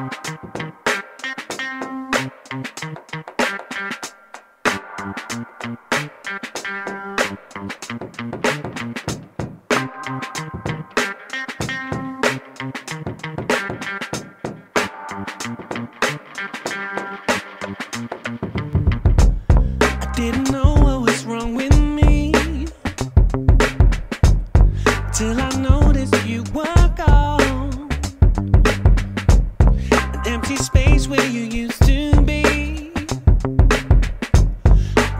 I didn't know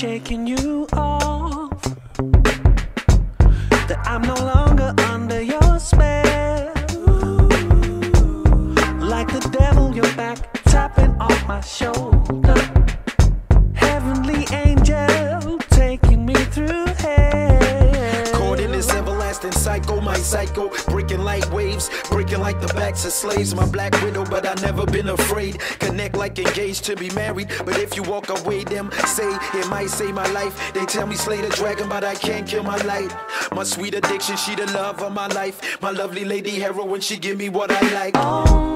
shaking you off. That I'm no longer under your spell. Like the devil, you're back, tapping off my shoulder. Heavenly angel, taking me through hell. Caught in this everlasting cycle, my psycho married. But if you walk away, them say it might save my life. They tell me slay the dragon, but I can't kill my light. My sweet addiction, she the love of my life. My lovely lady heroin, she give me what I like. Oh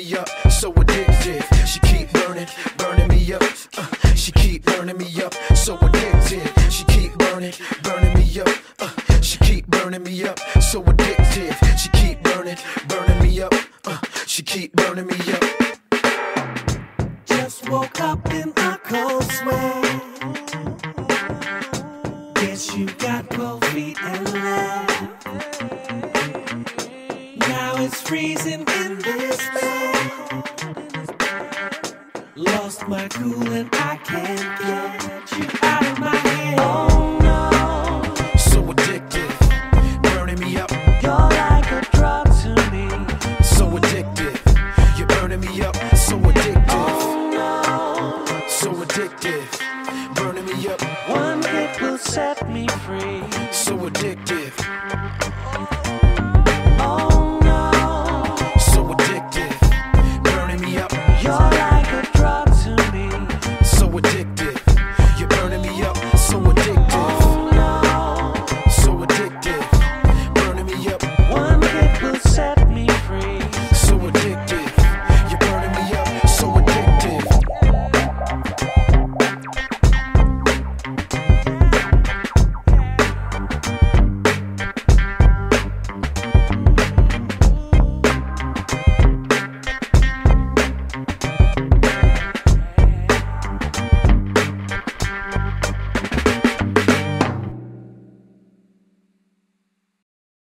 me up, so addictive. She keep burning, burning me up. Uh, she keep burning me up, so addictive. She keep burning, burning me up. Uh, she keep burning me up, so addictive. She keep burning, burning me up. Uh, she keep burning me up. Just woke up in a cold sweat. Guess you got cold feet and left freezing in this bed. Lost my cool and I can't get you out of my head. Oh no, so addictive, burning me up. You're like a drug to me. So addictive, you're burning me up. So addictive. Oh no, so addictive, burning me up. One hit will set me free. So addictive.